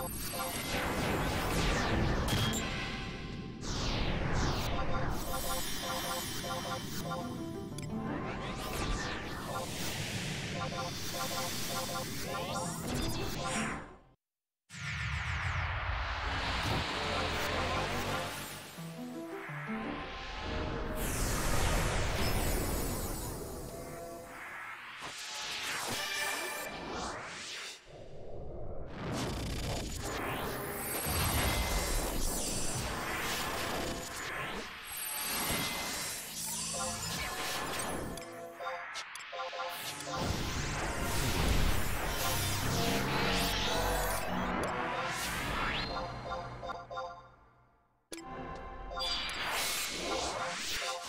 Yeah.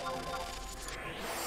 えっ?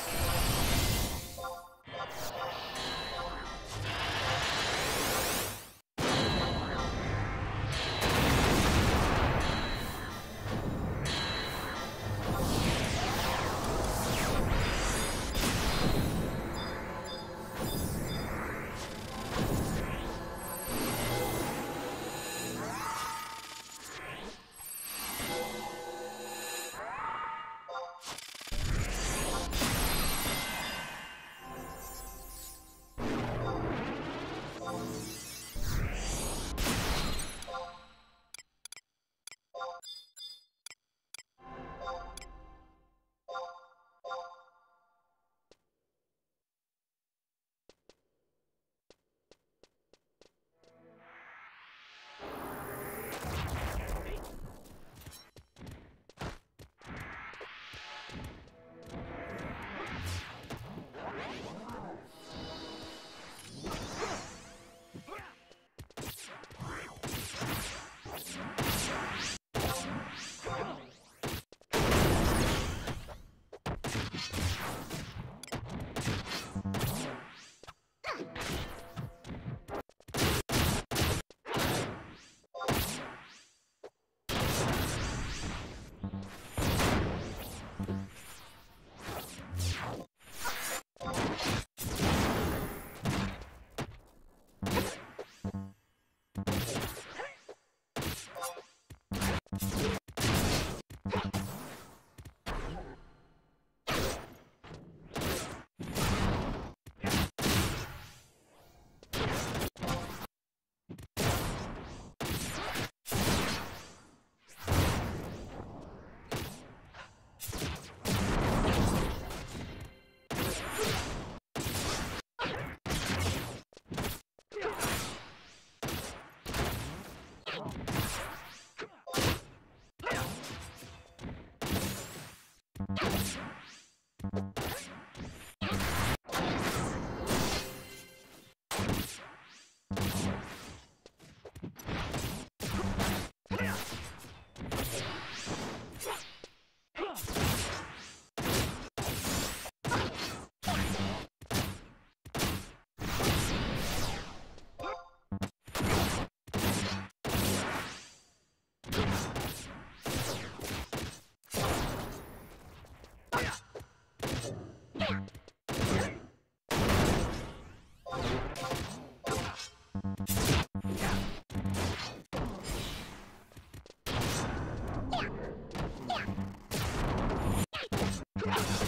Yeah! You